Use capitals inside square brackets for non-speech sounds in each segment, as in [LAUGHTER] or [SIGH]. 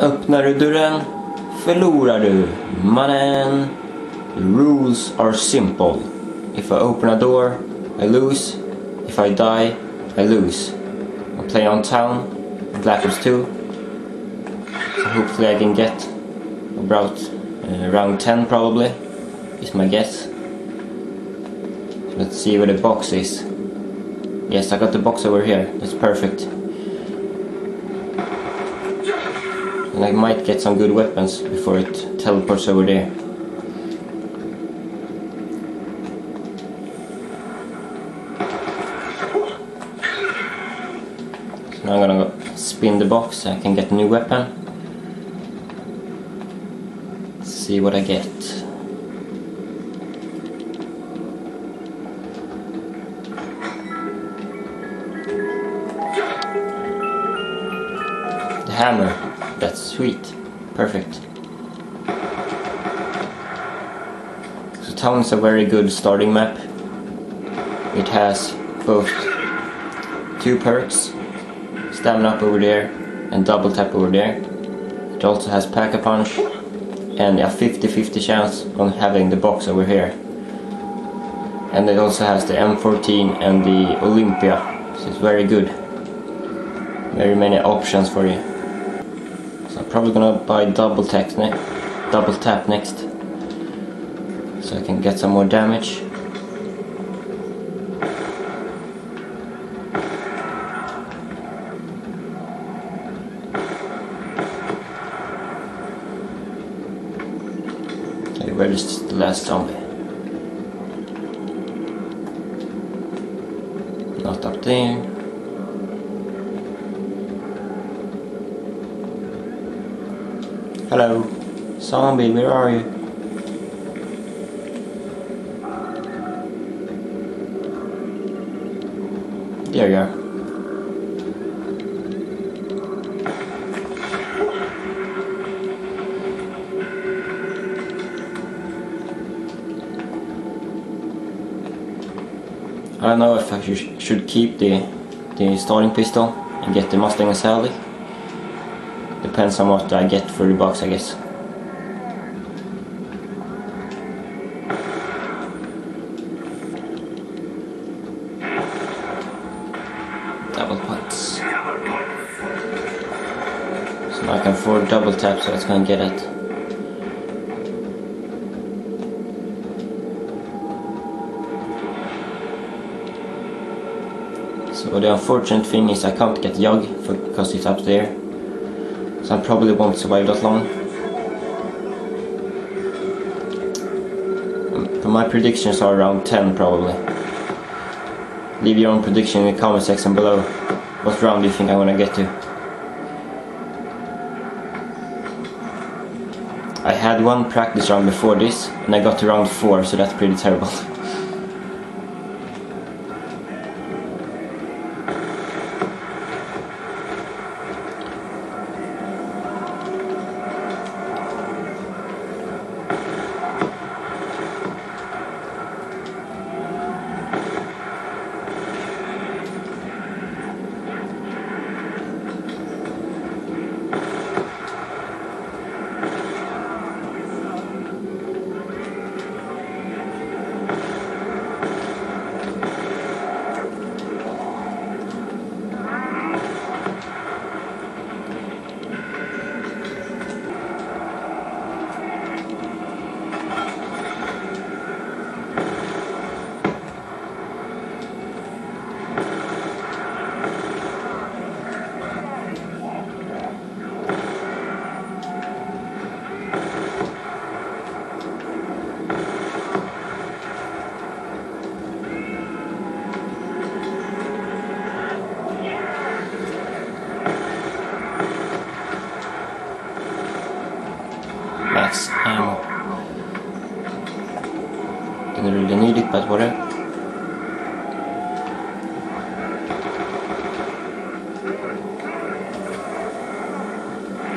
Öppnar du dörren förlorar du, mannen. The rules are simple. If I open a door, I lose. If I die, I lose. I play on town, Black Ops 2. So hopefully I can get about uh, round 10 probably, is my guess. Let's see where the box is. Yes, I got the box over here. That's perfect. And I might get some good weapons before it teleports over there. So now I'm gonna go spin the box so I can get a new weapon. see what I get. The hammer. That's sweet. Perfect. So town is a very good starting map. It has both two perks, stamina up over there and double tap over there. It also has pack-a-punch and a 50-50 chance on having the box over here. And it also has the M14 and the Olympia, so it's very good. Very many options for you. Probably gonna buy double tap, double tap next, so I can get some more damage. Okay, where is the last zombie? Not up there. Hello, zombie, where are you? There you are. I don't know if I sh should keep the, the starting pistol and get the Mustang and Sally. Depends on what I get for the box, I guess. Double points. So now I can afford double tap, so it's gonna get it. So the unfortunate thing is I can't get Jugg because he's up there. So I probably won't survive that long. Um, but my predictions are around 10 probably. Leave your own prediction in the comment section below. What round do you think I'm gonna get to? I had one practice round before this and I got to round 4 so that's pretty terrible. [LAUGHS] But whatever.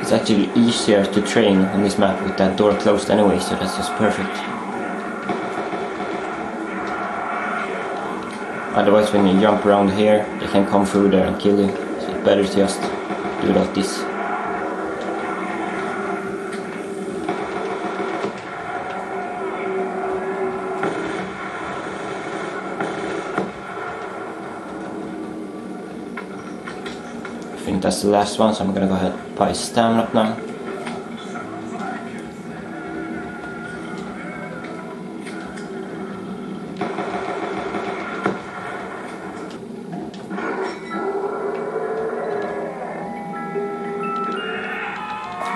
It's actually easier to train on this map with that door closed anyway, so that's just perfect. Otherwise when you jump around here, they can come through there and kill you. So it's better to just do it like this. That's the last one, so I'm gonna go ahead and buy stamina up now.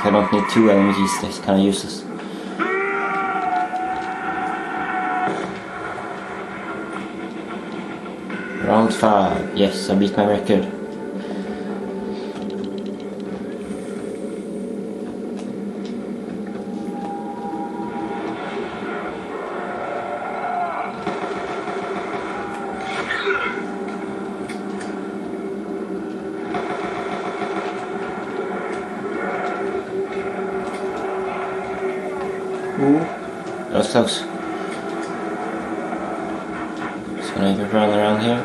I don't need two LMGs, that's kinda useless. Round 5, yes, I beat my record. Ooh, that was close. So can run around here.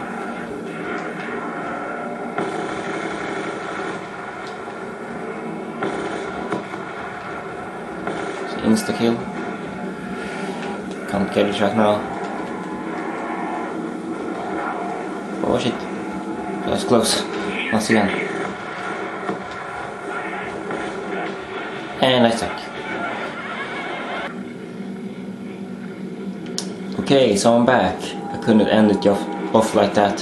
Insta kill. Can't get it right now. Oh shit. That was close. Once again. Okay, so I'm back. I couldn't end it off, off like that.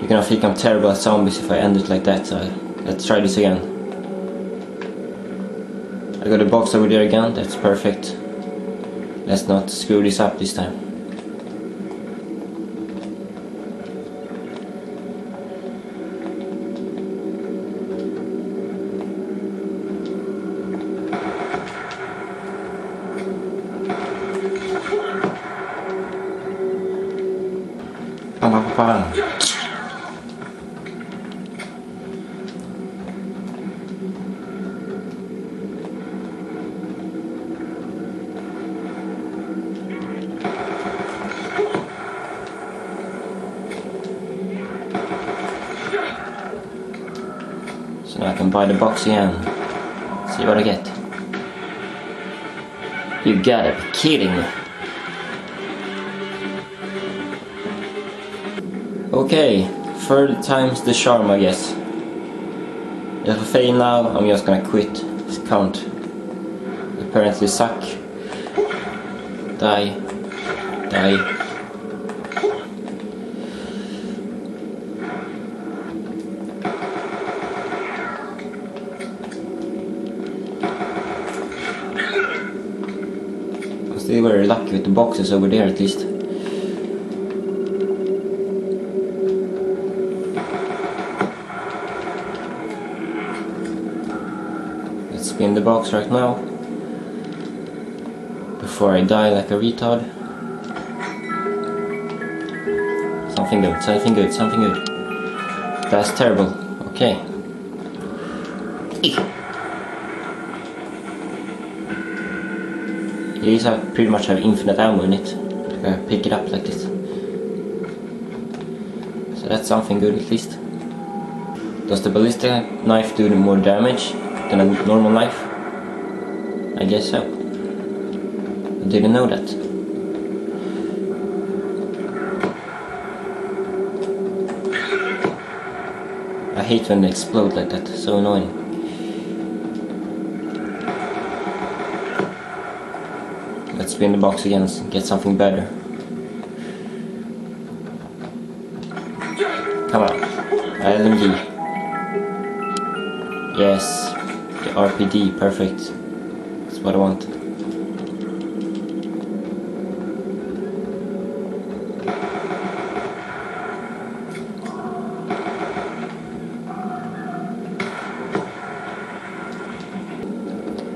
You're gonna think I'm terrible at zombies if I end it like that, so let's try this again. I got a box over there again, that's perfect. Let's not screw this up this time. Bam. So I can buy the box again. See what I get. You gotta be kidding me. Okay, third time's the charm, I guess. If I fail now, I'm just gonna quit this count. Apparently suck. Die. Die. I'm still very lucky with the boxes over there at least. Let's the box right now. Before I die like a retard. Something good, something good, something good. That's terrible. Okay. These have pretty much have infinite ammo in it. I pick it up like this. So that's something good at least. Does the ballistic knife do more damage than a normal knife? I guess so. I didn't know that. I hate when they explode like that, so annoying. Let's spin the box again and get something better. Come on. LMG. Yes. The RPD, perfect. That's what I want.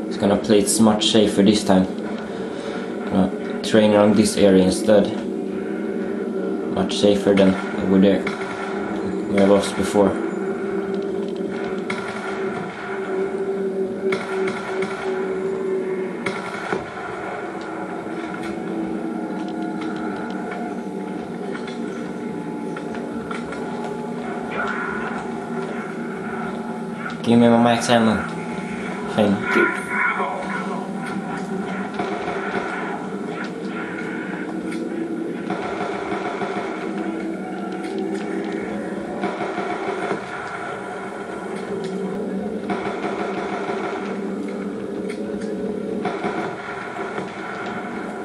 It's gonna play it much safer this time. Gonna train around this area instead. Much safer than over there where I was before. Do you remember Max Allen? Saying, dude.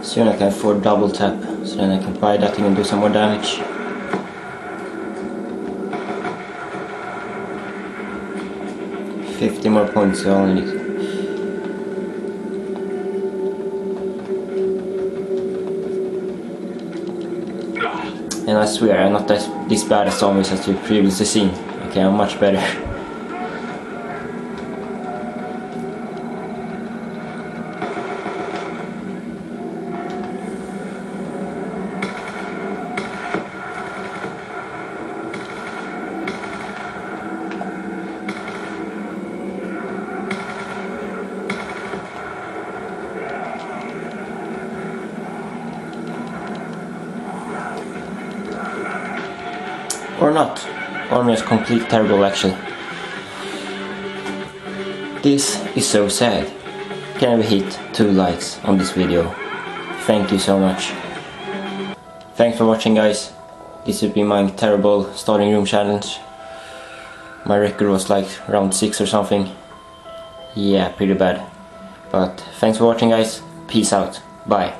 Soon I can afford double tap, so then I can buy that thing and do some more damage. Fifty more points, only And I swear, I'm not this, this bad as zombies as you've previously seen. Okay, I'm much better. [LAUGHS] Or not. Is complete terrible actually. This is so sad. Can we hit 2 likes on this video? Thank you so much. Thanks for watching guys. This would be my terrible starting room challenge. My record was like round 6 or something. Yeah, pretty bad. But thanks for watching guys. Peace out. Bye.